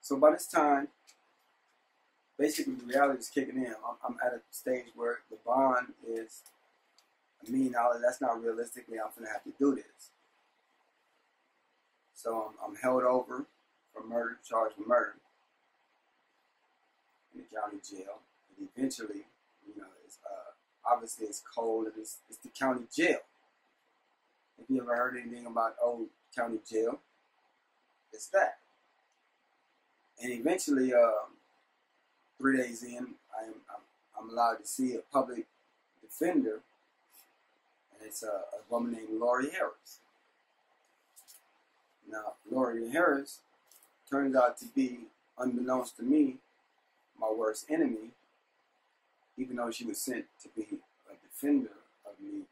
So by this time, basically the reality is kicking in. I'm, I'm at a stage where the bond is a million dollars. That's not realistically. I'm gonna have to do this. So I'm, I'm held over for murder, charged with murder in the county jail, and eventually, you know, it's uh, obviously it's cold and it's, it's the county jail. You ever heard anything about old county jail, it's that. And eventually, um, three days in, I am I'm, I'm, allowed to see a public defender, and it's a, a woman named Lori Harris. Now, Lori Harris turns out to be, unbeknownst to me, my worst enemy, even though she was sent to be a defender of me.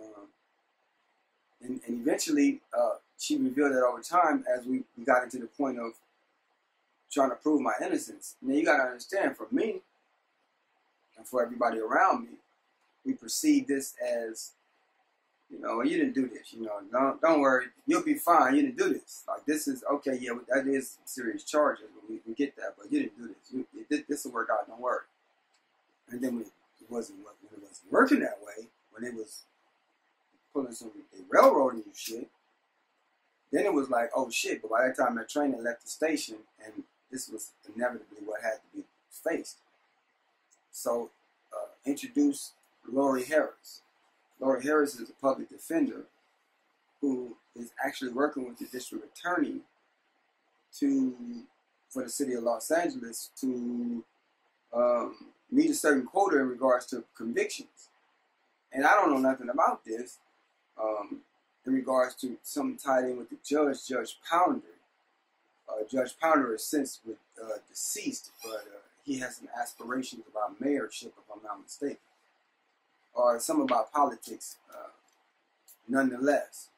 Um, and, and eventually, uh, she revealed that over time as we, we got into the point of trying to prove my innocence. Now, you got to understand, for me and for everybody around me, we perceive this as you know, you didn't do this. You know, don't don't worry, you'll be fine. You didn't do this. Like this is okay. Yeah, that is serious charges, we, we get that. But you didn't do this. You, it, this will work out. Don't worry. And then when it wasn't when it wasn't working that way, when it was pulling some railroading you shit, then it was like, oh shit. But by that time, that train had left the station, and this was inevitably what had to be faced. So, uh, introduce Lori Harris. Lori Harris is a public defender who is actually working with the district attorney to for the city of Los Angeles to um, meet a certain quota in regards to convictions. And I don't know nothing about this um, in regards to something tied in with the judge, Judge Pounder. Uh, judge Pounder is since with, uh, deceased, but uh, he has some aspirations about mayorship, if I'm not mistaken or some about politics, uh, nonetheless.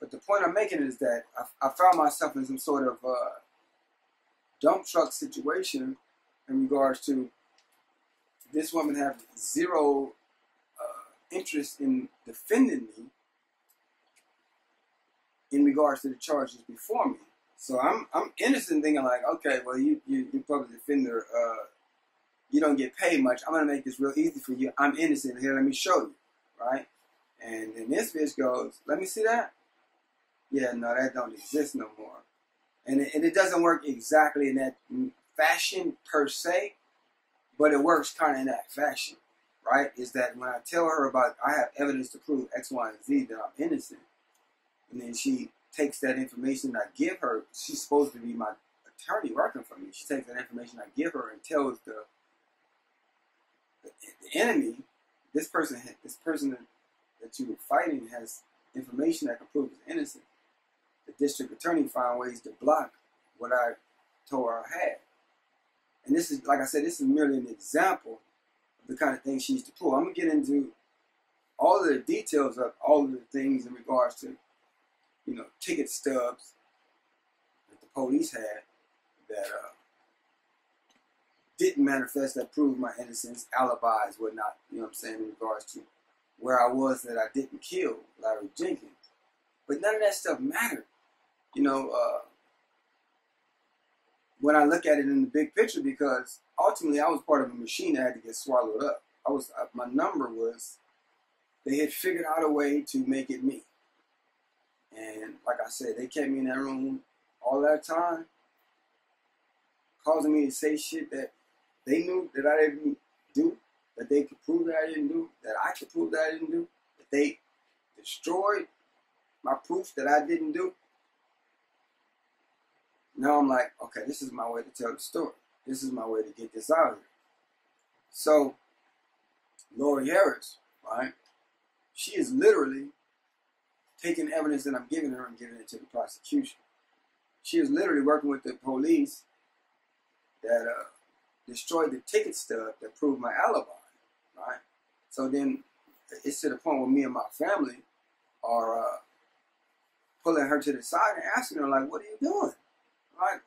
But the point I'm making is that I, I found myself in some sort of uh, dump truck situation in regards to this woman have zero interest in defending me in regards to the charges before me. So I'm I'm innocent, thinking like, okay, well, you you you public defender, uh, you don't get paid much. I'm gonna make this real easy for you. I'm innocent. Here, let me show you, right? And then this bitch goes, let me see that. Yeah, no, that don't exist no more. And it, and it doesn't work exactly in that fashion per se, but it works kind of in that fashion, right? Is that when I tell her about, I have evidence to prove X, Y, and Z that I'm innocent, and then she takes that information I give her. She's supposed to be my attorney working for me. She takes that information I give her and tells the the enemy, this person, this person that you were fighting has information that can prove he's innocent. The district attorney found ways to block what I told her I had. And this is, like I said, this is merely an example the kind of things she used to pull. I'm gonna get into all of the details of all of the things in regards to, you know, ticket stubs that the police had that uh, didn't manifest that proved my innocence, alibis, whatnot, you know what I'm saying, in regards to where I was that I didn't kill Larry Jenkins. But none of that stuff mattered. You know, uh, when I look at it in the big picture, because ultimately I was part of a machine that had to get swallowed up. I was, my number was, they had figured out a way to make it me. And like I said, they kept me in that room all that time, causing me to say shit that they knew that I didn't do, that they could prove that I didn't do, that I could prove that I didn't do, that they destroyed my proof that I didn't do. Now I'm like, okay, this is my way to tell the story. This is my way to get this out of here. So, Lori Harris, right? She is literally taking evidence that I'm giving her and giving it to the prosecution. She is literally working with the police that uh, destroyed the ticket stub that proved my alibi, right? So then it's to the point where me and my family are uh, pulling her to the side and asking her, like, what are you doing? Like,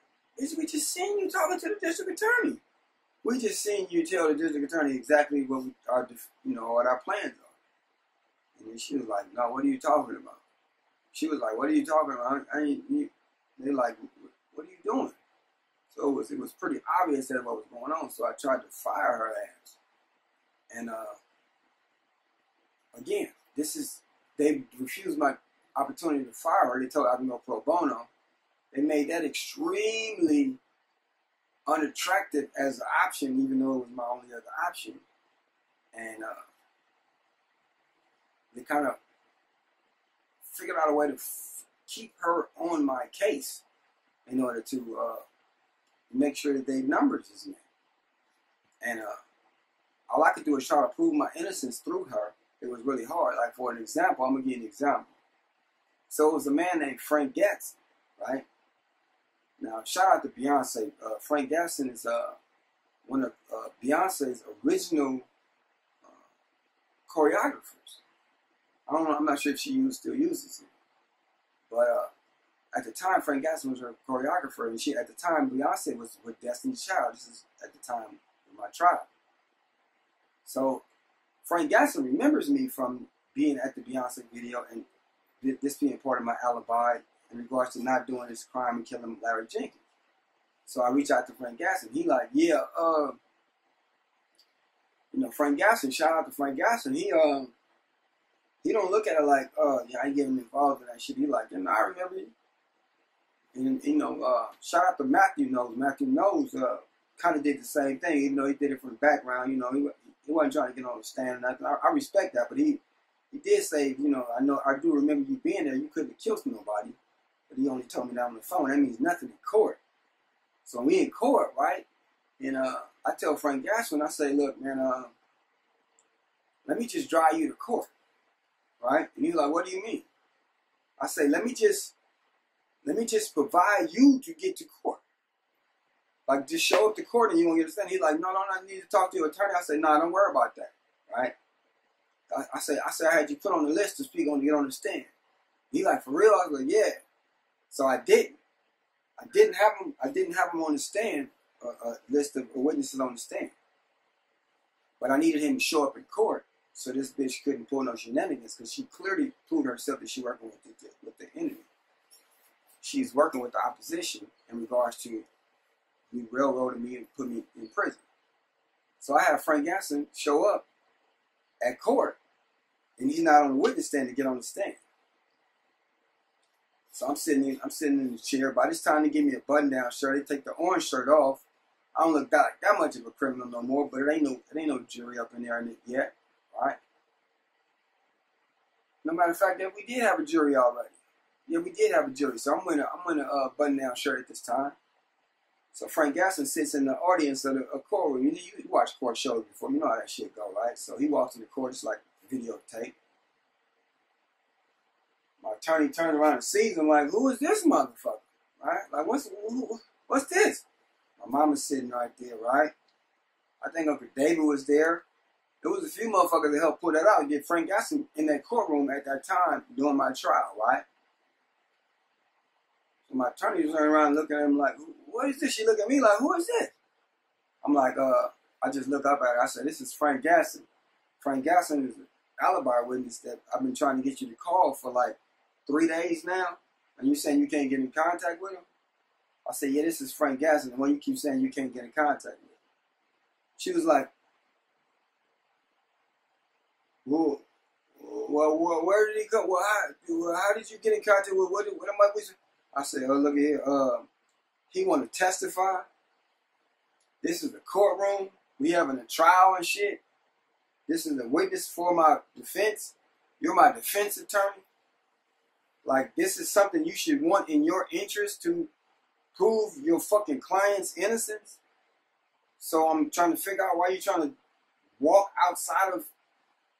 we just seen you talking to the district attorney. we just seen you tell the district attorney exactly what we, our, you know, what our plans are. And she was like, no, what are you talking about? She was like, what are you talking about? I ain't, you, they're like, what are you doing? So it was, it was pretty obvious that what was going on. So I tried to fire her ass. And uh, again, this is, they refused my opportunity to fire her. They told her I can go pro bono. They made that extremely unattractive as an option, even though it was my only other option. And uh, they kind of figured out a way to keep her on my case in order to uh, make sure that they numbers is met. And uh, all I could do is try to prove my innocence through her. It was really hard. Like for an example, I'm gonna give you an example. So it was a man named Frank Getz, right? Now, shout out to Beyonce. Uh, Frank Gatson is uh, one of uh, Beyonce's original uh, choreographers. I don't know. I'm not sure if she used, still uses it, but uh, at the time, Frank Gatson was her choreographer, and she at the time Beyonce was with Destiny's Child. This is at the time of my trial. So Frank Gatson remembers me from being at the Beyonce video and this being part of my alibi in regards to not doing this crime and killing Larry Jenkins. So I reach out to Frank Gatson. He like, yeah, uh, you know, Frank Gatson. Shout out to Frank Gatson. He uh, he don't look at it like, oh yeah, I ain't getting involved in that shit. He like, and I remember you. And you know, uh, shout out to Matthew Knowles. Matthew Knowles uh, kind of did the same thing, even though he did it from the background. You know, he, he wasn't trying to get on the stand or nothing. I, I respect that, but he he did say, you know, I know I do remember you being there. You couldn't have killed nobody, but he only told me that on the phone. That means nothing in court. So we in court, right? And uh, I tell Frank Gatson, I say, look, man, uh, let me just drive you to court, right? And he's like, what do you mean? I say, let me just let me just provide you to get to court. Like just show up to court and you won't get a stand. He's like, no, no, no, I need to talk to your attorney. I say, no, nah, don't worry about that. Right? I, I say, I say I had you put on the list to speak on to get on the stand. He like, for real? I was like, yeah. So I didn't. I didn't have him. I didn't have him on the stand. A, a list of witnesses on the stand. But I needed him to show up in court so this bitch couldn't pull no shenanigans because she clearly proved herself that she working with the, with the enemy she's working with the opposition in regards to me railroading me and put me in prison. So I had Frank Gatson show up at court, and he's not on the witness stand to get on the stand. So I'm sitting in, I'm sitting in the chair. By this time, they give me a button-down shirt. They take the orange shirt off. I don't look that that much of a criminal no more, but it ain't no it ain't no jury up in there yet, right? No matter of fact that we did have a jury already. Yeah, we did have a jury, so I'm wearing a, I'm wearing a uh, button-down shirt at this time. So Frank Gatson sits in the audience of the a courtroom. You, know, you watch court shows before, you know how that shit go, right? So he walks in the court, it's like videotape. My attorney turns around and sees him like, who is this motherfucker? Right? Like, what's who, what's this? My mama's sitting right there, right? I think Uncle David was there. There was a few motherfuckers that helped pull that out and get Frank Gatson in that courtroom at that time during my trial, right? So my attorney turned around looking at him like, what is this? She look at me like, who is this? I'm like, uh, I just look up at her. I said, this is Frank Gatson. Frank Gatson is an alibi witness that I've been trying to get you to call for like three days now. And you saying you can't get in contact with him? I said, yeah, this is Frank Gatson, the one you keep saying you can't get in contact with. She was like, well, well, well where did he go? Well, how, how did you get in contact with, what, what am I with? I said, oh, look here. Uh, he want to testify. This is the courtroom. We having a trial and shit. This is the witness for my defense. You're my defense attorney. Like, this is something you should want in your interest to prove your fucking client's innocence. So I'm trying to figure out why you're trying to walk outside of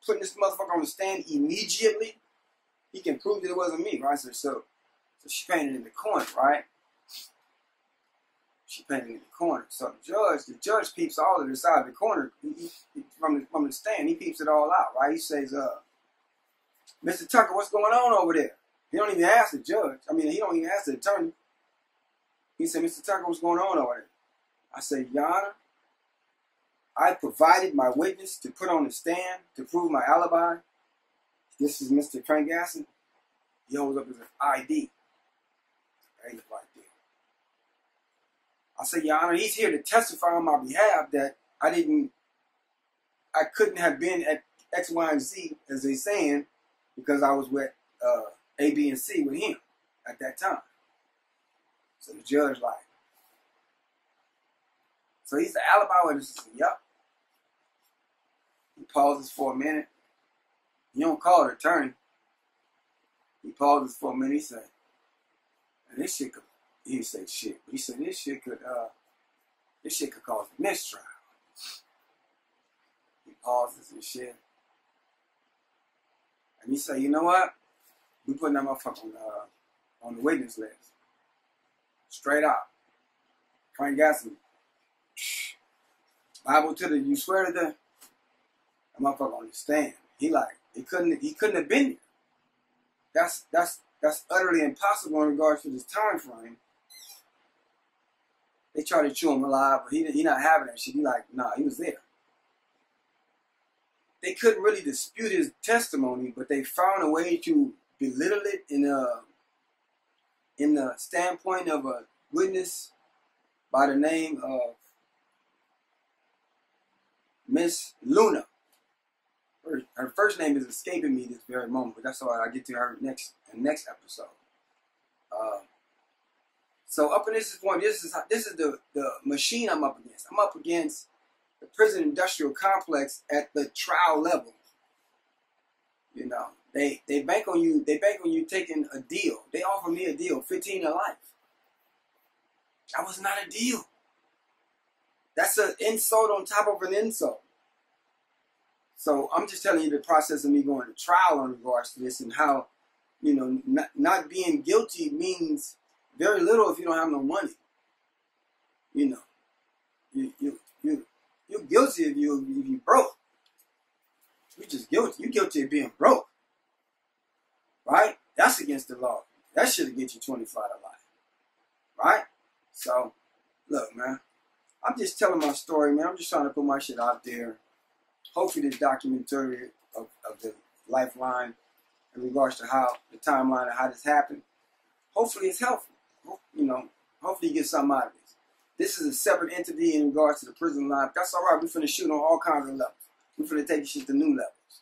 putting this motherfucker on the stand immediately. He can prove that it wasn't me, right? So, so so she painted in the corner, right? She painted in the corner. So the judge, the judge peeps all of this out of the corner he, he, from, the, from the stand. He peeps it all out, right? He says, uh, Mr. Tucker, what's going on over there? He don't even ask the judge. I mean, he don't even ask the attorney. He said, Mr. Tucker, what's going on over there? I said, Your Honor, I provided my witness to put on the stand to prove my alibi. This is Mr. Frank Gatson. He holds up his ID. I say, Your Honor, he's here to testify on my behalf that I didn't, I couldn't have been at X, Y, and Z, as they saying, because I was with uh, A, B, and C with him at that time. So the judge like, so he's the alibi witness. Yep. He pauses for a minute. He don't call the attorney. He pauses for a minute. He said, and this shit could, he didn't say shit, but he said this shit could, uh, this shit could cause a mistrial. He pauses and shit. And he said, you know what? We putting that motherfucker on, uh, on the witness list. Straight up. Frank Gatson. Bible to the you swear to the that motherfucker on the stand. He like he couldn't he couldn't have been here. That's that's that's utterly impossible in regards to this time frame. They tried to chew him alive, but he he not having that shit. He like, nah, he was there. They couldn't really dispute his testimony, but they found a way to belittle it in a in the standpoint of a witness by the name of Miss Luna. Her, her, first name is escaping me this very moment, but that's all. I'll get to her next next episode. Uh, so up in this point, this is this is the the machine I'm up against. I'm up against the prison industrial complex at the trial level. You know, they they bank on you. They bank on you taking a deal. They offer me a deal, 15 to life. That was not a deal. That's an insult on top of an insult. So I'm just telling you the process of me going to trial in regards to this and how, you know, not, not being guilty means very little if you don't have no money. You know, you you you you're guilty if you if you broke. You just guilty. You guilty of being broke. Right? That's against the law. That should have get you 25 to life. Right? So, look, man. I'm just telling my story, man. I'm just trying to put my shit out there. Hopefully, this documentary of, of the Lifeline in regards to how the timeline of how this happened, hopefully it's helpful. You know, hopefully you get something out of this. This is a separate entity in regards to the prison life. That's all right. We're finna shoot on all kinds of levels. We're finna take shit to new levels.